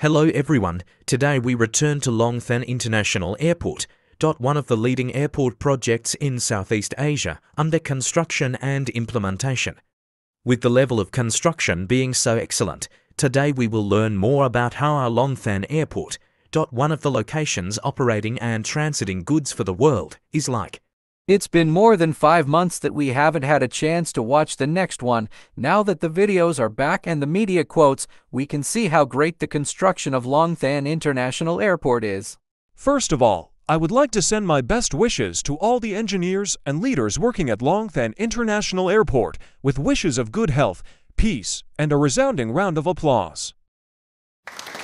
Hello everyone. Today we return to Long Thanh International Airport, one of the leading airport projects in Southeast Asia under construction and implementation. With the level of construction being so excellent, today we will learn more about how our Long Thanh Airport, one of the locations operating and transiting goods for the world, is like. It's been more than five months that we haven't had a chance to watch the next one. Now that the videos are back and the media quotes, we can see how great the construction of Long Thanh International Airport is. First of all, I would like to send my best wishes to all the engineers and leaders working at Long Thanh International Airport with wishes of good health, peace, and a resounding round of applause.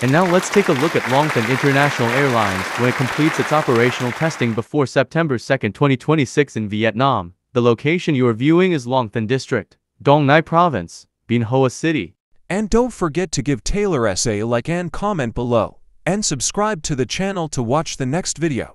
And now let's take a look at Long Thanh International Airlines when it completes its operational testing before September 2, 2026 in Vietnam. The location you are viewing is Long Thanh District, Dong Nai Province, Bien Hoa City. And don't forget to give Tailor SA a like and comment below. And subscribe to the channel to watch the next video.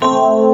Música